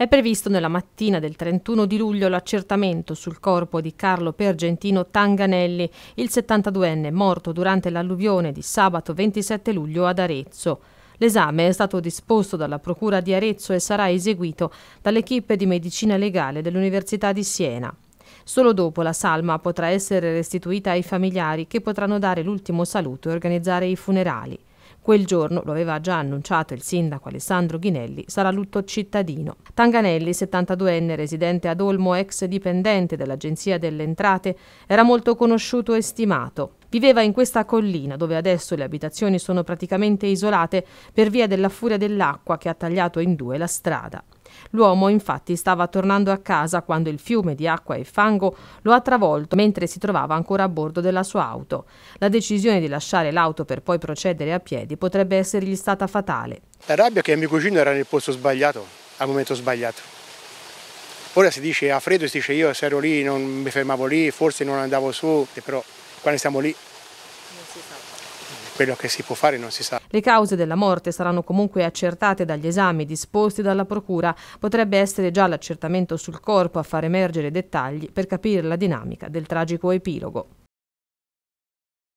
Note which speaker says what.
Speaker 1: È previsto nella mattina del 31 di luglio l'accertamento sul corpo di Carlo Pergentino Tanganelli, il 72enne morto durante l'alluvione di sabato 27 luglio ad Arezzo. L'esame è stato disposto dalla Procura di Arezzo e sarà eseguito dall'equipe di medicina legale dell'Università di Siena. Solo dopo la salma potrà essere restituita ai familiari che potranno dare l'ultimo saluto e organizzare i funerali. Quel giorno, lo aveva già annunciato il sindaco Alessandro Ghinelli, sarà lutto cittadino. Tanganelli, 72enne, residente ad Olmo, ex dipendente dell'Agenzia delle Entrate, era molto conosciuto e stimato. Viveva in questa collina dove adesso le abitazioni sono praticamente isolate per via della furia dell'acqua che ha tagliato in due la strada. L'uomo infatti stava tornando a casa quando il fiume di acqua e fango lo ha travolto mentre si trovava ancora a bordo della sua auto. La decisione di lasciare l'auto per poi procedere a piedi potrebbe essergli stata fatale.
Speaker 2: La rabbia che mio cugino era nel posto sbagliato, al momento sbagliato. Ora si dice a freddo, si dice io se ero lì, non mi fermavo lì, forse non andavo su, però quando stiamo lì quello che si può fare non si sa.
Speaker 1: Le cause della morte saranno comunque accertate dagli esami disposti dalla Procura. Potrebbe essere già l'accertamento sul corpo a far emergere dettagli per capire la dinamica del tragico epilogo.